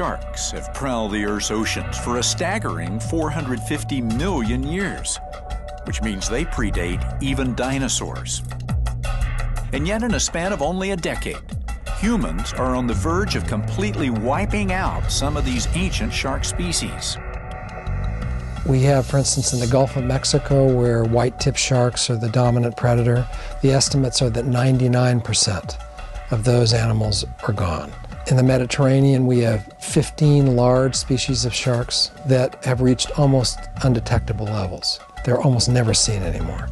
Sharks have prowled the Earth's oceans for a staggering 450 million years, which means they predate even dinosaurs. And yet, in a span of only a decade, humans are on the verge of completely wiping out some of these ancient shark species. We have, for instance, in the Gulf of Mexico, where white-tip sharks are the dominant predator, the estimates are that 99% of those animals are gone. In the Mediterranean, we have 15 large species of sharks that have reached almost undetectable levels. They're almost never seen anymore.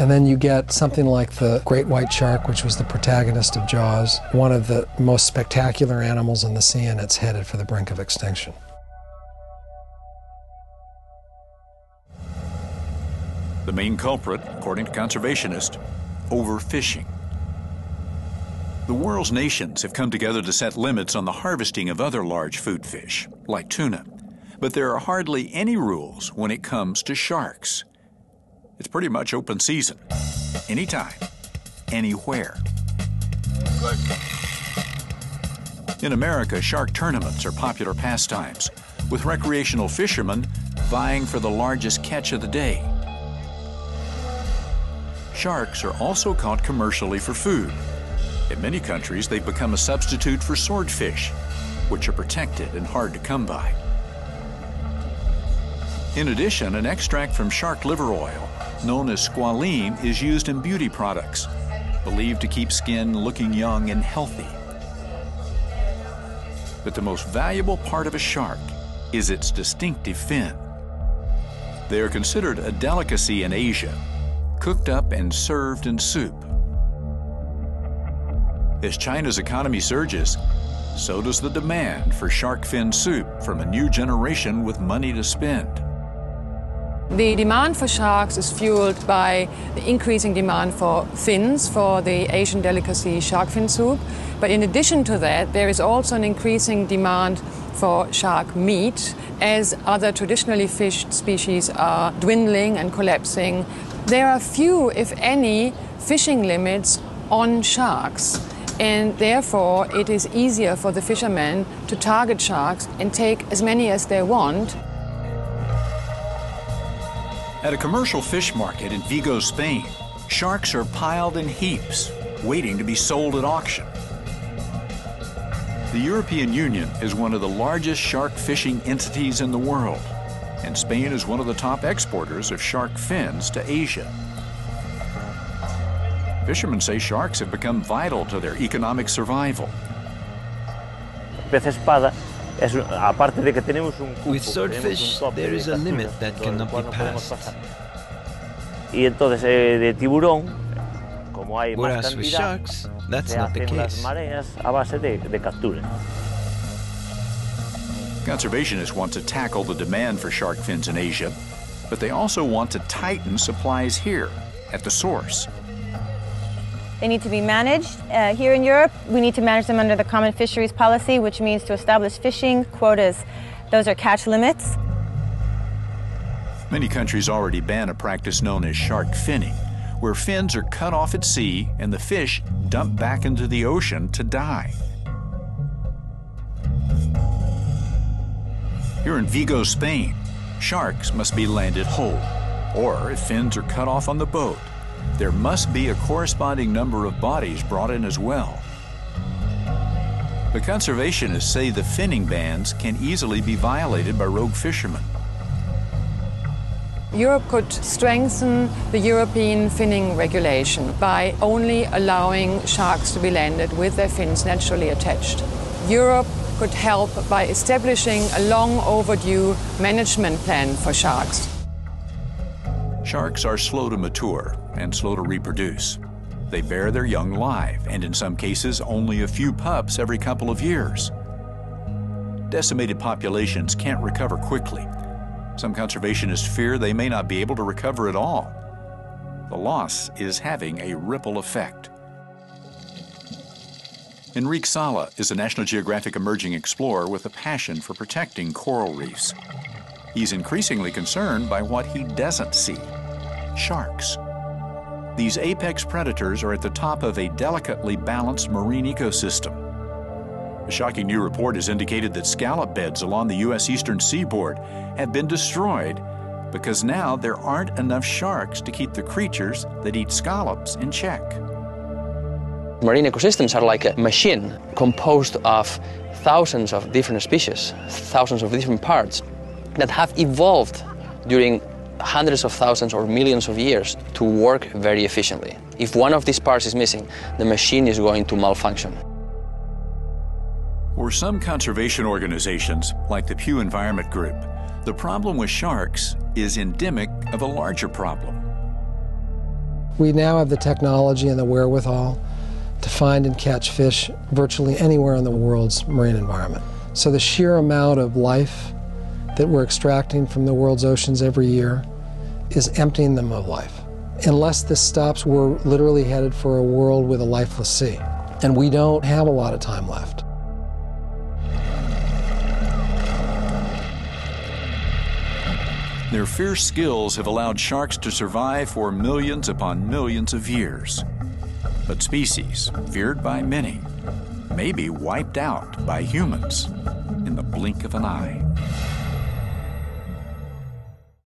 And then you get something like the great white shark, which was the protagonist of Jaws, one of the most spectacular animals in the sea, and it's headed for the brink of extinction. The main culprit, according to conservationists, overfishing. The world's nations have come together to set limits on the harvesting of other large food fish, like tuna. But there are hardly any rules when it comes to sharks. It's pretty much open season. Anytime, anywhere. In America, shark tournaments are popular pastimes, with recreational fishermen vying for the largest catch of the day. Sharks are also caught commercially for food, in many countries, they've become a substitute for swordfish, which are protected and hard to come by. In addition, an extract from shark liver oil, known as squalene, is used in beauty products, believed to keep skin looking young and healthy. But the most valuable part of a shark is its distinctive fin. They are considered a delicacy in Asia, cooked up and served in soup. As China's economy surges, so does the demand for shark fin soup from a new generation with money to spend. The demand for sharks is fueled by the increasing demand for fins for the Asian delicacy shark fin soup. But in addition to that, there is also an increasing demand for shark meat as other traditionally fished species are dwindling and collapsing. There are few, if any, fishing limits on sharks and therefore it is easier for the fishermen to target sharks and take as many as they want. At a commercial fish market in Vigo, Spain, sharks are piled in heaps, waiting to be sold at auction. The European Union is one of the largest shark fishing entities in the world, and Spain is one of the top exporters of shark fins to Asia. Fishermen say sharks have become vital to their economic survival. With swordfish, there is a limit that cannot be passed. Whereas with sharks, that's not the case. Conservationists want to tackle the demand for shark fins in Asia, but they also want to tighten supplies here at the source. They need to be managed. Uh, here in Europe, we need to manage them under the Common Fisheries Policy, which means to establish fishing quotas. Those are catch limits. Many countries already ban a practice known as shark finning, where fins are cut off at sea and the fish dumped back into the ocean to die. Here in Vigo, Spain, sharks must be landed whole, or if fins are cut off on the boat, there must be a corresponding number of bodies brought in as well. The conservationists say the finning bans can easily be violated by rogue fishermen. Europe could strengthen the European finning regulation by only allowing sharks to be landed with their fins naturally attached. Europe could help by establishing a long overdue management plan for sharks. Sharks are slow to mature and slow to reproduce. They bear their young live, and in some cases, only a few pups every couple of years. Decimated populations can't recover quickly. Some conservationists fear they may not be able to recover at all. The loss is having a ripple effect. Enrique Sala is a National Geographic emerging explorer with a passion for protecting coral reefs. He's increasingly concerned by what he doesn't see sharks. These apex predators are at the top of a delicately balanced marine ecosystem. A shocking new report has indicated that scallop beds along the U.S. eastern seaboard have been destroyed because now there aren't enough sharks to keep the creatures that eat scallops in check. Marine ecosystems are like a machine composed of thousands of different species, thousands of different parts that have evolved during hundreds of thousands or millions of years to work very efficiently. If one of these parts is missing, the machine is going to malfunction. For some conservation organizations, like the Pew Environment Group, the problem with sharks is endemic of a larger problem. We now have the technology and the wherewithal to find and catch fish virtually anywhere in the world's marine environment. So the sheer amount of life that we're extracting from the world's oceans every year is emptying them of life. Unless this stops, we're literally headed for a world with a lifeless sea. And we don't have a lot of time left. Their fierce skills have allowed sharks to survive for millions upon millions of years. But species, feared by many, may be wiped out by humans in the blink of an eye.